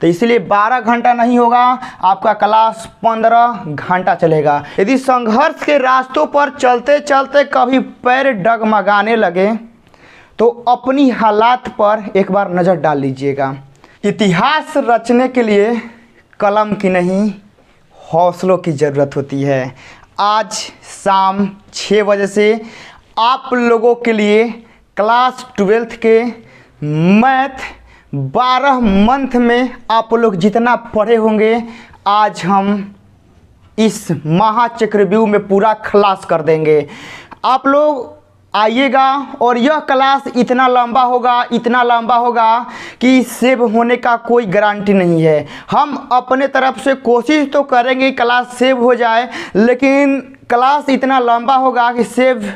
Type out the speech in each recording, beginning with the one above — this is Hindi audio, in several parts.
तो इसलिए 12 घंटा नहीं होगा, आपका क्लास 15 घंटा चलेगा। यदि संघर्ष के रास्तों पर चलते चलते कभी पैर डगमगाने लगे तो अपनी हालात पर एक बार नज़र डाल लीजिएगा। इतिहास रचने के लिए कलम की नहीं, हौसलों की ज़रूरत होती है। आज शाम छः बजे से आप लोगों के लिए क्लास ट्वेल्थ के मैथ बारह मंथ में आप लोग जितना पढ़े होंगे, आज हम इस महाचक्रव्यूह में पूरा खलास कर देंगे। आप लोग आइएगा और यह क्लास इतना लंबा होगा, इतना लंबा होगा कि सेव होने का कोई गारंटी नहीं है। हम अपने तरफ़ से कोशिश तो करेंगे क्लास सेव हो जाए, लेकिन क्लास इतना लंबा होगा कि सेव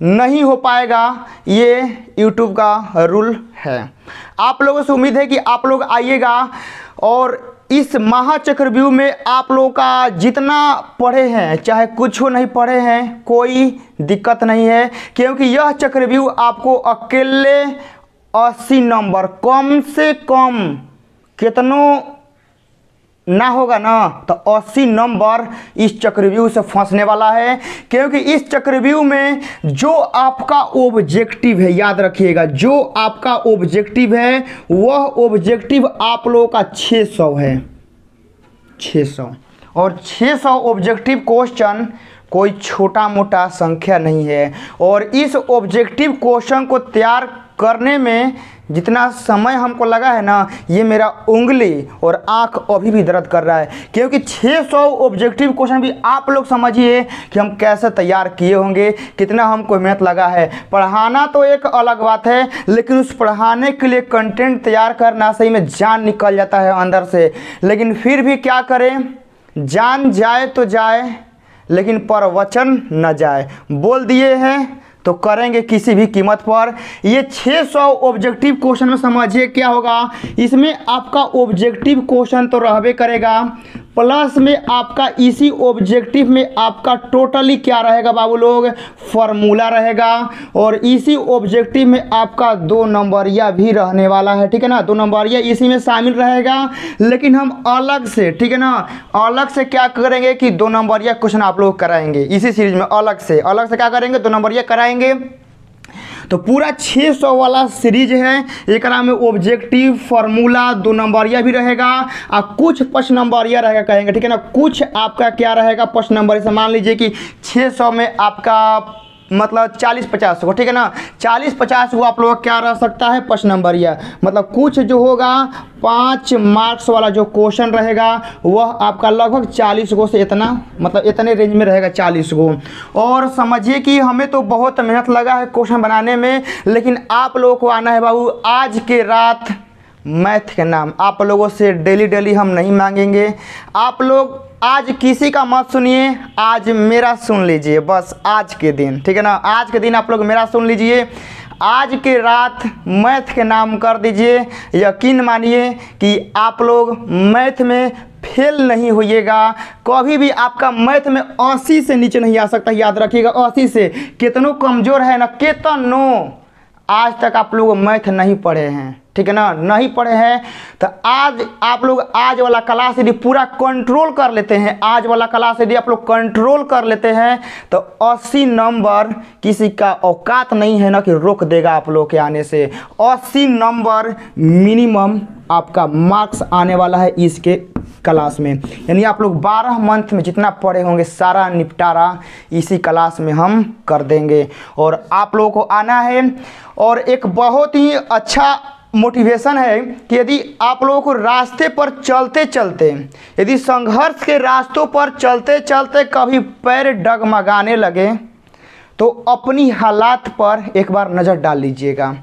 नहीं हो पाएगा, ये यूट्यूब का रूल है। आप लोगों से उम्मीद है कि आप लोग आइएगा और इस महाचक्रव्यूह में आप लोगों का जितना पढ़े हैं, चाहे कुछ हो नहीं पढ़े हैं, कोई दिक्कत नहीं है, क्योंकि यह चक्रव्यूह आपको अकेले 80 नंबर, कम से कम कितनों ना होगा ना तो 80 नंबर इस चक्रव्यूह से फंसने वाला है, क्योंकि इस चक्रव्यूह में जो आपका ऑब्जेक्टिव है, याद रखिएगा, जो आपका ऑब्जेक्टिव है, वह ऑब्जेक्टिव आप लोगों का 600 है। 600 और 600 ऑब्जेक्टिव क्वेश्चन कोई छोटा मोटा संख्या नहीं है। और इस ऑब्जेक्टिव क्वेश्चन को तैयार करने में जितना समय हमको लगा है ना, ये मेरा उंगली और आँख अभी भी दर्द कर रहा है। क्योंकि 600 ऑब्जेक्टिव क्वेश्चन भी आप लोग समझिए कि हम कैसे तैयार किए होंगे, कितना हमको मेहनत लगा है। पढ़ाना तो एक अलग बात है, लेकिन उस पढ़ाने के लिए कंटेंट तैयार करना सही में जान निकल जाता है अंदर से। लेकिन फिर भी क्या करें? जान जाए तो जाए, लेकिन पर वचन न जाए। बोल दिए हैं तो करेंगे किसी भी कीमत पर। ये 600 ऑब्जेक्टिव क्वेश्चन में समझिए क्या होगा। इसमें आपका ऑब्जेक्टिव क्वेश्चन तो रहे करेगा। प्लस में आपका इसी ऑब्जेक्टिव में आपका टोटली क्या रहेगा बाबू लोग? फॉर्मूला रहेगा। और इसी ऑब्जेक्टिव में आपका दो नंबरिया भी रहने वाला है, ठीक है ना? दो नंबरिया इसी में शामिल रहेगा। लेकिन हम अलग से, ठीक है ना? अलग से क्या करेंगे कि दो नंबरिया क्वेश्चन आप लोग कराएँगे? इसी सीरीज़ में अलग से। अलग से क्या करेंगे? दो नंबरिया कराएँगे। तो पूरा 600 वाला सीरीज़ है। एक में ऑब्जेक्टिव, फार्मूला, दो नंबरिया भी रहेगा और कुछ पच नंबरिया रहेगा कहेंगे, ठीक है ना? कुछ आपका क्या रहेगा? पश्च नंबर मान लीजिए कि 600 में आपका मतलब चालीस पचास को ठीक है ना? चालीस पचास को आप लोग क्या रह सकता है? प्रश्न नंबर नंबरिया मतलब कुछ जो होगा, पाँच मार्क्स वाला जो क्वेश्चन रहेगा, वह आपका लगभग चालीस गो से इतना मतलब इतने रेंज में रहेगा चालीस गो। और समझिए कि हमें तो बहुत मेहनत लगा है क्वेश्चन बनाने में, लेकिन आप लोगों को आना है बाबू, आज के रात मैथ के नाम। आप लोगों से डेली डेली हम नहीं मांगेंगे। आप लोग आज किसी का मत सुनिए, आज मेरा सुन लीजिए, बस आज के दिन, ठीक है ना? आज के दिन आप लोग मेरा सुन लीजिए। आज के रात मैथ के नाम कर दीजिए। यकीन मानिए कि आप लोग मैथ में फेल नहीं होइएगा। कभी भी आपका मैथ में अस्सी से नीचे नहीं आ सकता, याद रखिएगा, अस्सी से। कितनों कमज़ोर है ना, कितनों। आज तक आप लोग मैथ नहीं पढ़े हैं। ठीक है ना? नहीं पढ़े हैं तो आज आप लोग आज वाला क्लास यदि पूरा कंट्रोल कर लेते हैं, आज वाला क्लास यदि आप लोग कंट्रोल कर लेते हैं तो 80 नंबर किसी का औकात नहीं है ना कि रोक देगा आप लोग के आने से। 80 नंबर मिनिमम आपका मार्क्स आने वाला है इसके क्लास में। यानी आप लोग 12 मंथ में जितना पढ़े होंगे, सारा निपटारा इसी क्लास में हम कर देंगे। और आप लोगों को आना है, और एक बहुत ही अच्छा मोटिवेशन है कि यदि आप लोगों को रास्ते पर चलते चलते, यदि संघर्ष के रास्तों पर चलते चलते कभी पैर डगमगाने लगे तो अपनी हालात पर एक बार नज़र डाल लीजिएगा।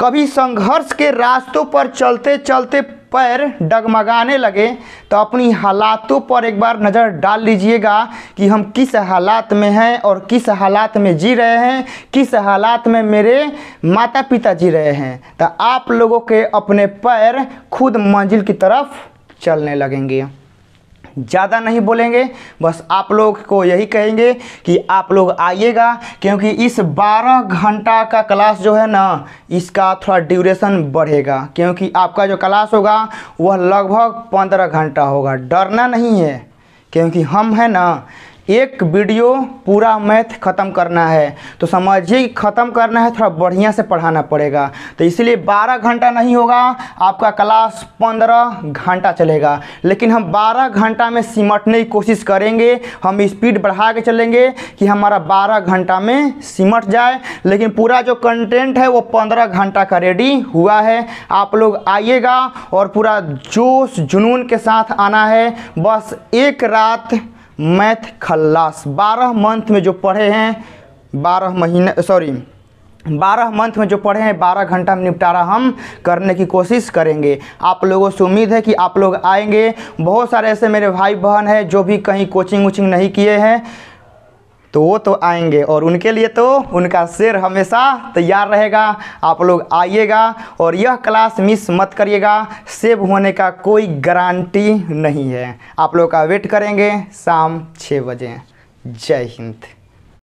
कभी संघर्ष के रास्तों पर चलते चलते पैर डगमगाने लगे तो अपनी हालातों पर एक बार नज़र डाल लीजिएगा कि हम किस हालात में हैं और किस हालात में जी रहे हैं, किस हालात में मेरे माता पिता जी रहे हैं। तो आप लोगों के अपने पैर खुद मंजिल की तरफ़ चलने लगेंगे। ज़्यादा नहीं बोलेंगे। बस आप लोग को यही कहेंगे कि आप लोग आइएगा, क्योंकि इस 12 घंटा का क्लास जो है ना, इसका थोड़ा ड्यूरेशन बढ़ेगा, क्योंकि आपका जो क्लास होगा, वह लगभग 15 घंटा होगा। डरना नहीं है, क्योंकि हम हैं ना एक वीडियो पूरा मैथ ख़त्म करना है। तो समझिए ख़त्म करना है, थोड़ा बढ़िया से पढ़ाना पड़ेगा। तो इसलिए 12 घंटा नहीं होगा, आपका क्लास 15 घंटा चलेगा। लेकिन हम 12 घंटा में सिमटने की कोशिश करेंगे, हम स्पीड बढ़ा के चलेंगे कि हमारा 12 घंटा में सिमट जाए। लेकिन पूरा जो कंटेंट है, वो 15 घंटा का रेडी हुआ है। आप लोग आइएगा और पूरा जोश जुनून के साथ आना है। बस एक रात मैथ खल्लास। बारह मंथ में जो पढ़े हैं, बारह महीने सॉरी बारह मंथ में जो पढ़े हैं, बारह घंटा में निपटारा हम करने की कोशिश करेंगे। आप लोगों से उम्मीद है कि आप लोग आएँगे। बहुत सारे ऐसे मेरे भाई बहन हैं जो भी कहीं कोचिंग वोचिंग नहीं किए हैं। तो वो तो आएँगे और उनके लिए तो उनका शेर हमेशा तैयार रहेगा। आप लोग आइएगा और यह क्लास मिस मत करिएगा। सेव होने का कोई गारंटी नहीं है। आप लोग का वेट करेंगे शाम छः बजे। जय हिंद।